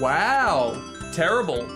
Wow. Terrible.